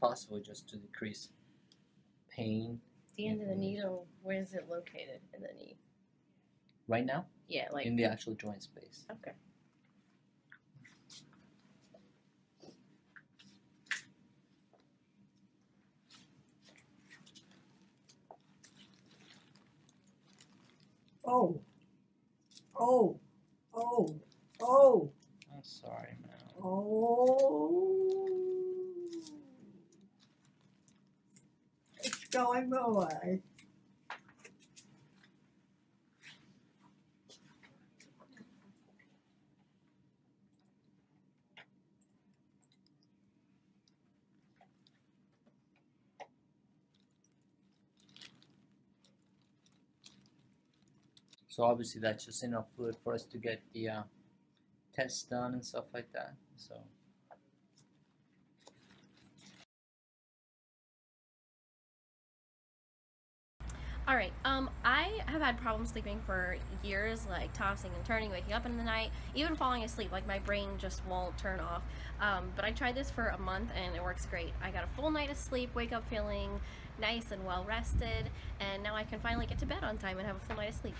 possible just to decrease pain. The end of the needle, where is it located in the knee? Right now, Yeah, like in the actual joint space. okay. Oh. Oh. Oh. Oh. I'm sorry, man. Oh. Going away. So obviously that's just enough fluid for us to get the uh, done and stuff like that. So All right. Um, I have had problems sleeping for years, like tossing and turning, waking up in the night, even falling asleep. Like my brain just won't turn off. Um, but I tried this for a month and it works great. I got a full night of sleep, wake up feeling nice and well rested, and now I can finally get to bed on time and have a full night of sleep.